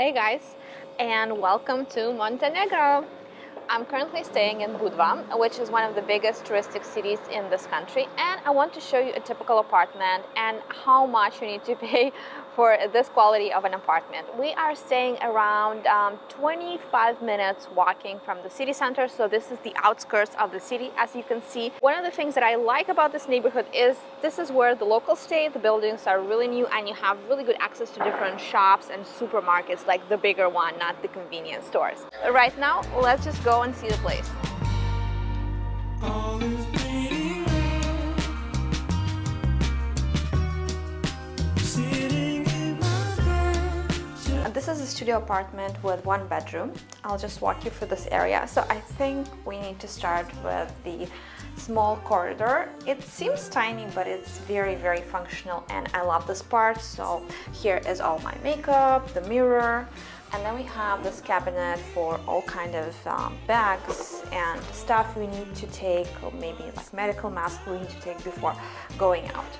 Hey guys, and welcome to Montenegro. I'm currently staying in Budva, which is one of the biggest touristic cities in this country, and I want to show you a typical apartment and how much you need to pay for this quality of an apartment. We are staying around um, 25 minutes walking from the city center, so this is the outskirts of the city. As you can see, one of the things that I like about this neighborhood is this is where the locals stay. The buildings are really new, and you have really good access to different shops and supermarkets, like the bigger one, not the convenience stores. Right now, let's just go and see the place. This is a studio apartment with one bedroom. I'll just walk you through this area. So I think we need to start with the small corridor. It seems tiny, but it's very, very functional and I love this part. So here is all my makeup, the mirror, and then we have this cabinet for all kind of um, bags and stuff we need to take, or maybe like medical mask we need to take before going out.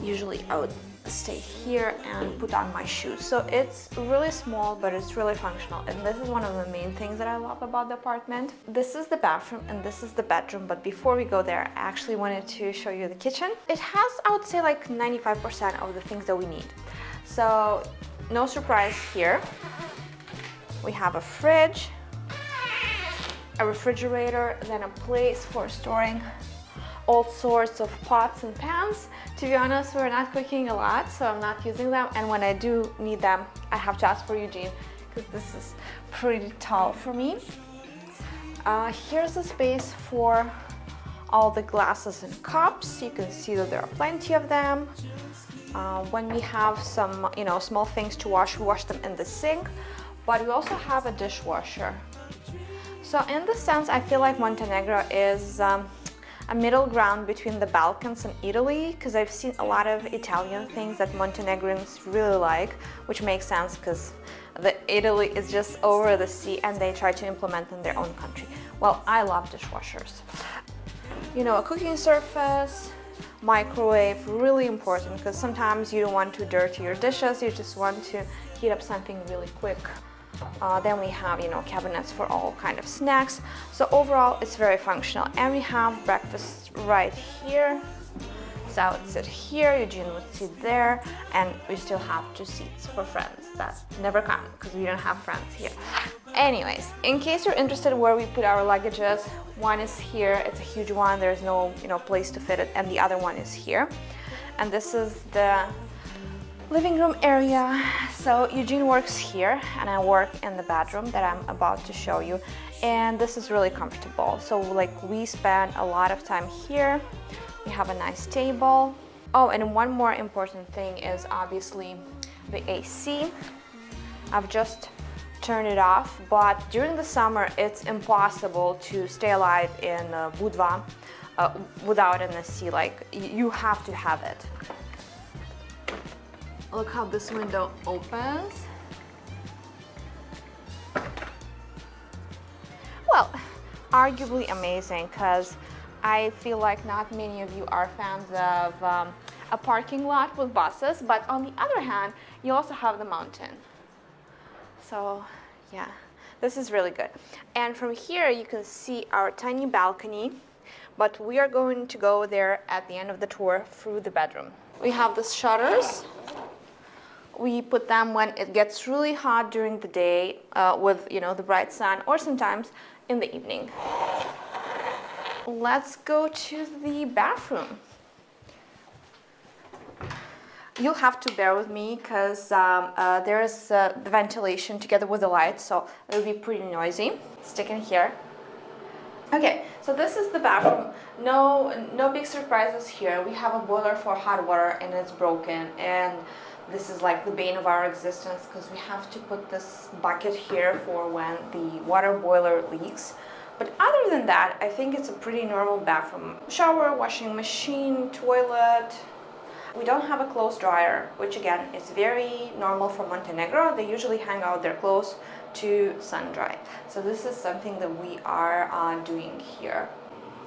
Usually I would stay here and put on my shoes. So it's really small, but it's really functional. And this is one of the main things that I love about the apartment. This is the bathroom and this is the bedroom. But before we go there, I actually wanted to show you the kitchen. It has, I would say like 95% of the things that we need. So no surprise here. We have a fridge, a refrigerator, then a place for storing all sorts of pots and pans. To be honest, we're not cooking a lot, so I'm not using them. And when I do need them, I have to ask for Eugene because this is pretty tall for me. Uh, here's a space for all the glasses and cups. You can see that there are plenty of them. Uh, when we have some, you know, small things to wash, we wash them in the sink, but we also have a dishwasher. So in this sense, I feel like Montenegro is um, a middle ground between the Balkans and Italy, because I've seen a lot of Italian things that Montenegrins really like, which makes sense because the Italy is just over the sea and they try to implement in their own country. Well, I love dishwashers. You know, a cooking surface, microwave really important because sometimes you don't want to dirty your dishes you just want to heat up something really quick uh, then we have you know cabinets for all kind of snacks so overall it's very functional and we have breakfast right here so I would sit here, Eugene would sit there, and we still have two seats for friends that never come because we don't have friends here. Anyways, in case you're interested where we put our luggages, one is here, it's a huge one, there's no you know place to fit it, and the other one is here. And this is the living room area. So Eugene works here and I work in the bedroom that I'm about to show you. And this is really comfortable. So like we spend a lot of time here we have a nice table. Oh, and one more important thing is obviously the AC. I've just turned it off, but during the summer it's impossible to stay alive in uh, Budva uh, without an AC. Like, you have to have it. Look how this window opens. Well, arguably amazing because I feel like not many of you are fans of um, a parking lot with buses, but on the other hand, you also have the mountain. So yeah, this is really good. And from here, you can see our tiny balcony, but we are going to go there at the end of the tour through the bedroom. We have the shutters. We put them when it gets really hot during the day uh, with you know the bright sun or sometimes in the evening let's go to the bathroom. You'll have to bear with me because um, uh, there's uh, the ventilation together with the lights, so it'll be pretty noisy. Stick in here. Okay, so this is the bathroom. No, no big surprises here. We have a boiler for hot water and it's broken and this is like the bane of our existence because we have to put this bucket here for when the water boiler leaks. But other than that, I think it's a pretty normal bathroom. Shower, washing machine, toilet. We don't have a clothes dryer, which again is very normal for Montenegro. They usually hang out their clothes to sun dry. So this is something that we are uh, doing here.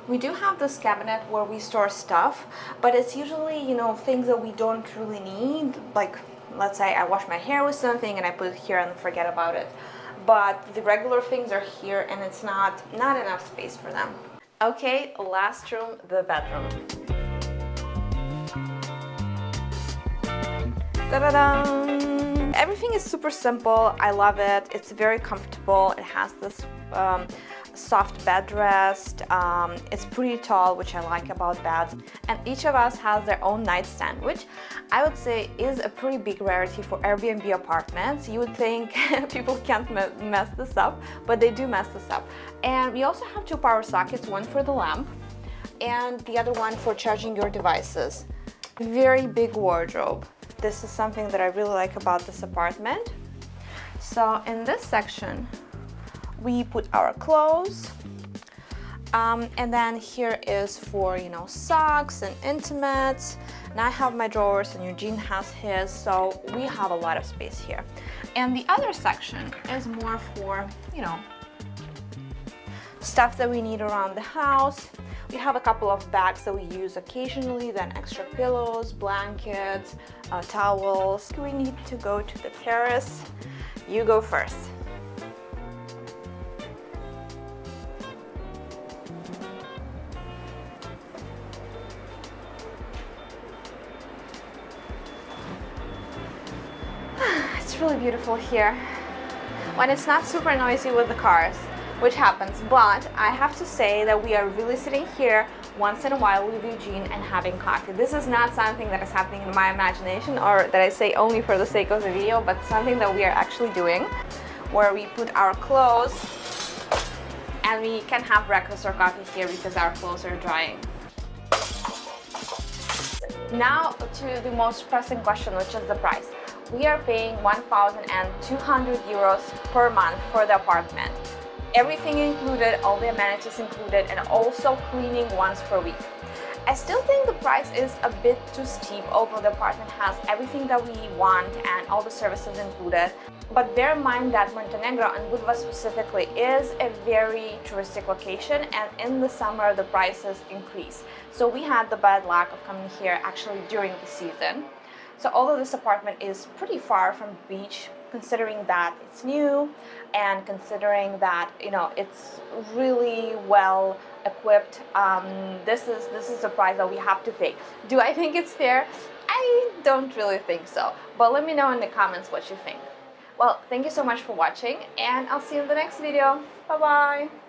We do have this cabinet where we store stuff, but it's usually, you know, things that we don't really need, like let's say I wash my hair with something and I put it here and forget about it. But the regular things are here and it's not, not enough space for them. Okay, last room, the bedroom. Everything is super simple. I love it. It's very comfortable. It has this um, soft bed rest. Um, it's pretty tall, which I like about beds. And each of us has their own nightstand, which I would say is a pretty big rarity for Airbnb apartments. You would think people can't mess this up, but they do mess this up. And we also have two power sockets, one for the lamp and the other one for charging your devices. Very big wardrobe. This is something that I really like about this apartment. So in this section, we put our clothes. Um, and then here is for, you know, socks and intimates. And I have my drawers and Eugene has his, so we have a lot of space here. And the other section is more for, you know, stuff that we need around the house. We have a couple of bags that we use occasionally, then extra pillows, blankets, uh, towels. We need to go to the terrace. You go first. Really beautiful here when it's not super noisy with the cars which happens but I have to say that we are really sitting here once in a while with Eugene and having coffee. This is not something that is happening in my imagination or that I say only for the sake of the video but something that we are actually doing where we put our clothes and we can have breakfast or coffee here because our clothes are drying. Now to the most pressing question which is the price we are paying 1,200 euros per month for the apartment. Everything included, all the amenities included, and also cleaning once per week. I still think the price is a bit too steep, although the apartment has everything that we want and all the services included. But bear in mind that Montenegro and Budva specifically is a very touristic location and in the summer the prices increase. So we had the bad luck of coming here actually during the season. So although this apartment is pretty far from the beach, considering that it's new and considering that you know it's really well equipped, um, this is this is a price that we have to pay. Do I think it's fair? I don't really think so. But let me know in the comments what you think. Well, thank you so much for watching and I'll see you in the next video. Bye bye!